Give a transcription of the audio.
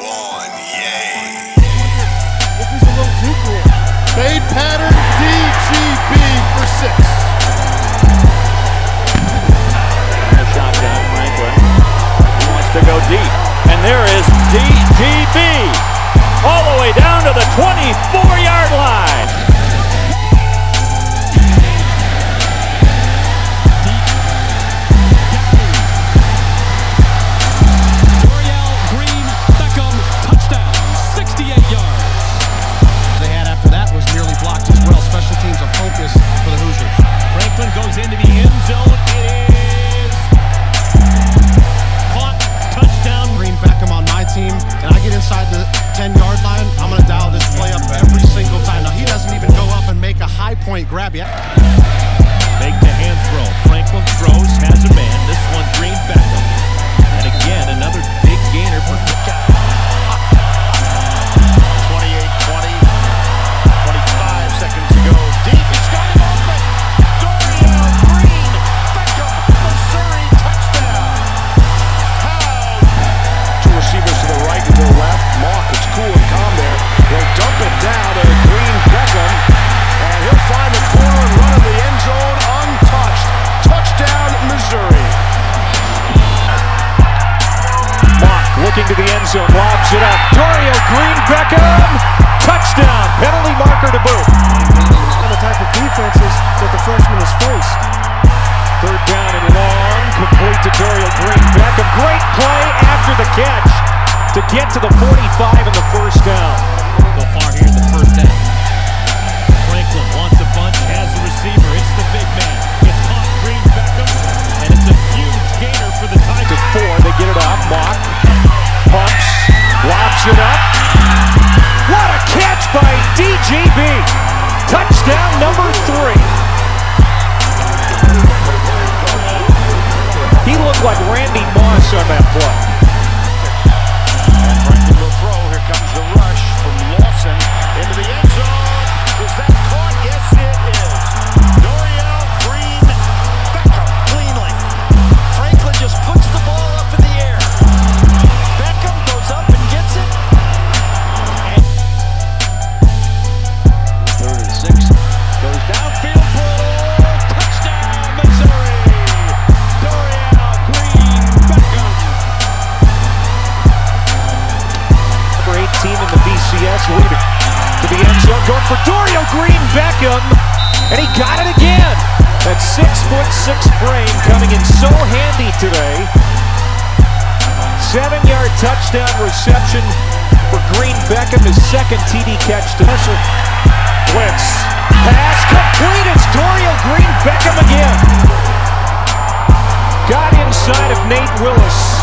one, yay! If he's a little too cool. Fade pattern, DGB for six. A shotgun. Franklin. He wants to go deep. And there is DGB. Yards. they had after that was nearly blocked as well. Special teams a focus for the Hoosiers. Franklin goes into the end zone. It is caught. Touchdown. Green Beckham on my team, and I get inside the 10 yard line, I'm going to dial this play up every single time. Now, he doesn't even go up and make a high point grab yet. Looking to the end zone, lobs it up. Dorial Green Beckham. Touchdown. Penalty marker to boot. Like Randy Moss on that play. Going for Dorial Green Beckham, and he got it again. That six foot six frame coming in so handy today. Seven yard touchdown reception for Green Beckham, his second TD catch to Blitz. Pass complete. It's Dorial Green Beckham again. Got inside of Nate Willis.